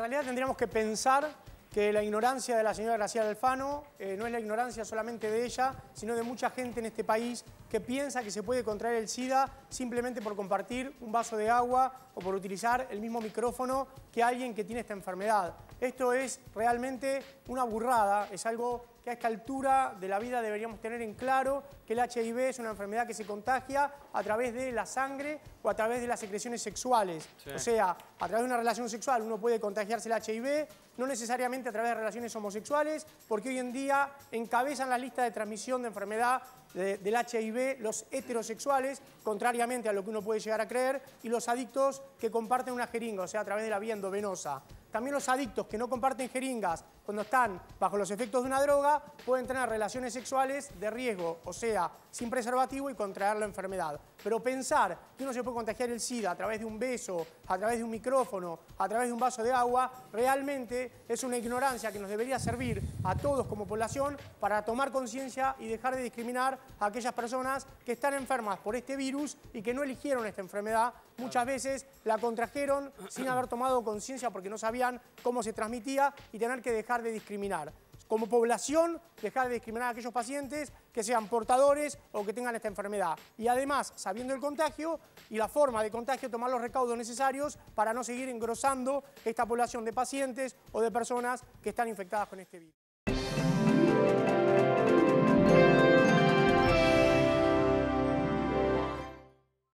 realidad tendríamos que pensar que la ignorancia de la señora Graciela Alfano eh, no es la ignorancia solamente de ella, sino de mucha gente en este país que piensa que se puede contraer el SIDA simplemente por compartir un vaso de agua o por utilizar el mismo micrófono que alguien que tiene esta enfermedad. Esto es realmente una burrada, es algo que a esta altura de la vida deberíamos tener en claro que el HIV es una enfermedad que se contagia a través de la sangre o a través de las secreciones sexuales. O sea, a través de una relación sexual uno puede contagiarse el HIV, no necesariamente a través de relaciones homosexuales, porque hoy en día encabezan la lista de transmisión de enfermedad del HIV los heterosexuales, contrariamente a lo que uno puede llegar a creer, y los adictos que comparten una jeringa, o sea, a través de la vía endovenosa. También los adictos que no comparten jeringas cuando están bajo los efectos de una droga pueden tener relaciones sexuales de riesgo, o sea, sin preservativo y contraer la enfermedad. Pero pensar que uno se puede contagiar el SIDA a través de un beso, a través de un micrófono, a través de un vaso de agua, realmente es una ignorancia que nos debería servir a todos como población para tomar conciencia y dejar de discriminar a aquellas personas que están enfermas por este virus y que no eligieron esta enfermedad. Muchas veces la contrajeron sin haber tomado conciencia porque no sabían cómo se transmitía y tener que dejar de discriminar como población, dejar de discriminar a aquellos pacientes que sean portadores o que tengan esta enfermedad. Y además, sabiendo el contagio y la forma de contagio, tomar los recaudos necesarios para no seguir engrosando esta población de pacientes o de personas que están infectadas con este virus.